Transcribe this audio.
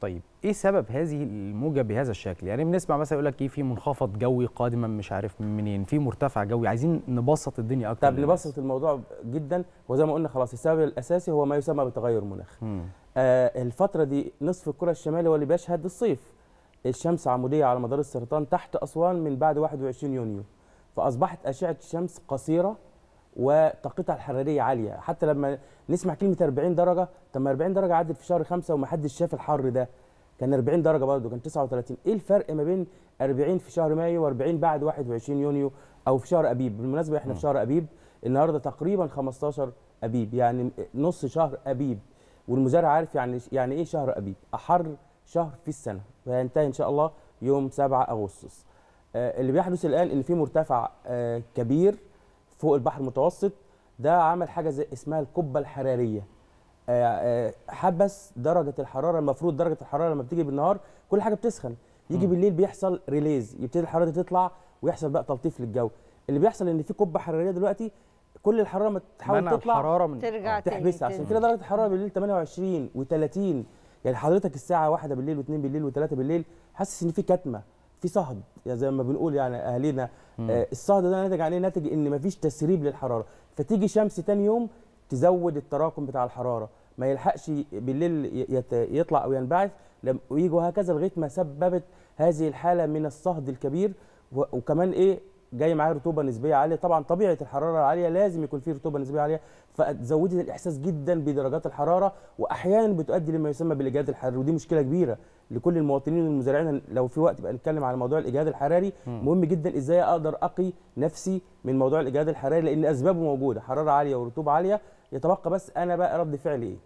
طيب إيه سبب هذه الموجة بهذا الشكل؟ يعني بنسمع مثلا يقول لك إيه في منخفض جوي قادما مش عارف من منين في مرتفع جوي عايزين نبسط الدنيا أكتر طب نبسط الموضوع جدا وزي ما قلنا خلاص السبب الأساسي هو ما يسمى بتغير المناخ آه الفترة دي نصف الكرة الشمالي هو اللي بيشهد الصيف. الشمس عمودية على مدار السرطان تحت أسوان من بعد 21 يونيو. فأصبحت أشعة الشمس قصيرة وطاقتها الحرارية عالية. حتى لما نسمع كلمة 40 درجة طب ما 40 درجة عدت في شهر 5 وما حدش شاف الحر ده. كان 40 درجة برضه كان 39 إيه الفرق ما بين 40 في شهر مايو و40 بعد 21 يونيو أو في شهر أبيب؟ بالمناسبة إحنا في شهر أبيب النهارده تقريبا 15 أبيب يعني نص شهر أبيب. والمزارع عارف يعني يعني إيه شهر أبيب؟ أحر شهر في السنة. وينتهي إن شاء الله يوم 7 أغسطس. آه اللي بيحدث الآن إن في مرتفع آه كبير فوق البحر المتوسط ده عمل حاجة زي اسمها القبة الحرارية. حبس درجة الحرارة المفروض درجة الحرارة لما بتيجي بالنهار كل حاجة بتسخن. يجي بالليل بيحصل ريليز يبتدي الحرارة تطلع ويحصل بقى تلطيف للجو. اللي بيحصل إن في قبة حرارية دلوقتي كل الحرارة ما تحاول تطلع الحرارة من ترجع تحبسها. عشان كده درجة الحرارة بالليل 28 و30 يعني حضرتك الساعة 1 بالليل و2 بالليل و3 بالليل حاسس إن في كتمه في صهد يعني زي ما بنقول يعني أهالينا آه الصهد ده ناتج عن إيه؟ ناتج إن مفيش تسريب للحرارة. فتيجي شمس تاني يوم تزود التراكم بتاع الحرارة. ما يلحقش بالليل يطلع أو ينبعث ويجوا هكذا لغاية ما سببت هذه الحالة من الصهد الكبير. وكمان إيه؟ جاي معاه رطوبة نسبية عالية. طبعا طبيعة الحرارة العالية لازم يكون فيه رطوبة نسبية عالية فزودت الإحساس جدا بدرجات الحرارة واحيانا بتؤدي لما يسمى بالإجهاد الحراري ودي مشكلة كبيرة لكل المواطنين والمزارعين. لو في وقت بقى نتكلم على موضوع الإجهاد الحراري مهم جدا إزاي أقدر أقي نفسي من موضوع الإجهاد الحراري لأن أسبابه موجودة حرارة عالية ورطوبة عالية. يتبقى بس أنا بقى رد فعلي إيه؟